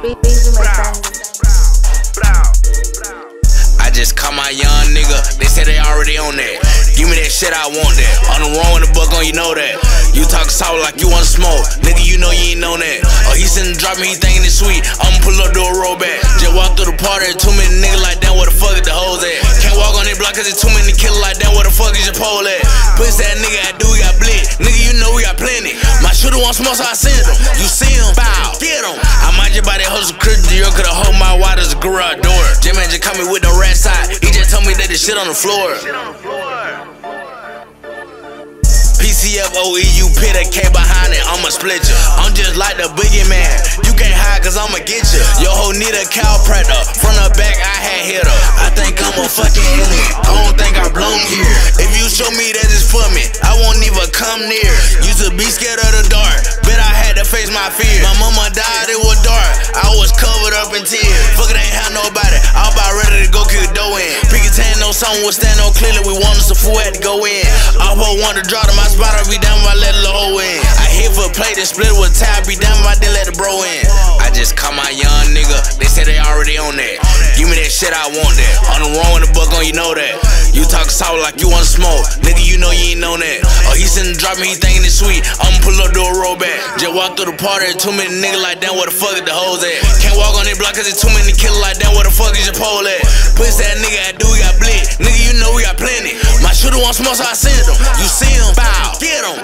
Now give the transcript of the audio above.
I just caught my young nigga, they say they already on that. Give me that shit, I want that. On the wrong with the book on, you know that. You talk sour like you want smoke, nigga, you know you ain't know that. Oh, he sitting drop me, he thinking it's sweet. I'ma pull up, do a roll back. Just walk through the party, too many niggas like that, where the fuck is the hoes at? Can't walk on that block cause it's too many killers like that, where the fuck is your pole at? Shooter want smoke, so I send him. You see him, foul, get him. I might just buy that hustle Christian Dior, could've hold my water as a garage door. J-Man just caught me with the rat side. He just told me that the shit on the floor. PCF OEU pit a K behind it, I'ma split ya. I'm just like the boogie man. You can't hide cause I'ma get ya. Yo ho need a chiropractor. From the back, I had hit her. I think I'm a fucking idiot. I don't think I blown here. If you show me that it's for me, I won't even come near. Be scared of the dark, but I had to face my fear. My mama died, it was dark. I was covered up in tears. Fuck it, ain't have nobody. I was about ready to go kick the in. Pick tan, no something was stand on clearly. We wanted some food, had to go in. I want to draw to my spot, I be down if I let the hoe in. I hit for a plate and split with tie, be down if I didn't let the bro in. I just caught my young nigga, they say they already on that. Give me that shit, I want that. On the wrong with the book on, you know that. Sour like you want smoke, nigga, you know you ain't know that. Oh, he sitting drop me, he thinking it's sweet. I'ma pull up, do a roll back. Just walk through the party, too many niggas like that, where the fuck is the hoes at? Can't walk on that block cause it's too many killers like that, where the fuck is your pole at? Pussy that nigga, I do, we got blit. Nigga, you know we got plenty. My shooter want smoke, so I send him. You see him, bow, get him.